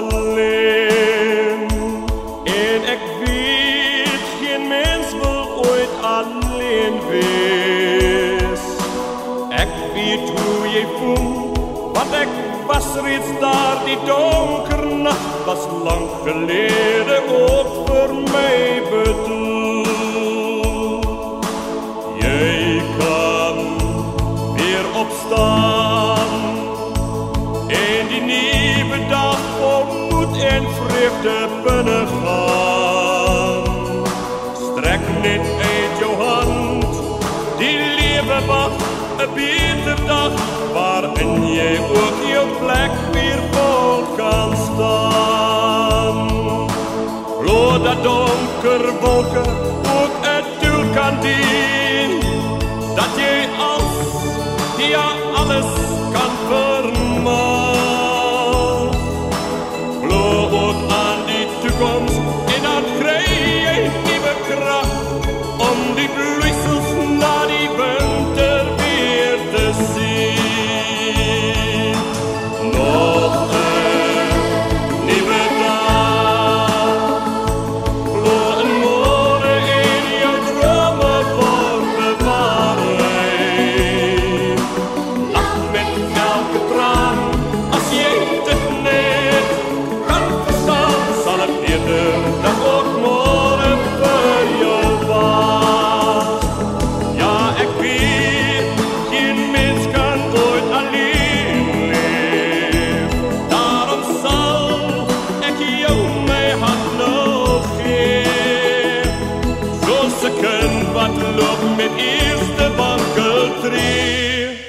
alleen. En ik weet, geen mens wil ooit alleen wees. Ik weet hoe je voelt, want ik was reeds daar. Die donkere nacht was lang geleden ook voor mij bedoeld. die dag moed en vreugde kunnen gaan. Strek dit uit jouw hand, die leven wacht, een beter dag, waarin jij ook je plek weer vol kan staan. Voor dat donkere wolken ook het doel kan dienen, dat je als, ja alles kunt wat loop met eerste wankeltree.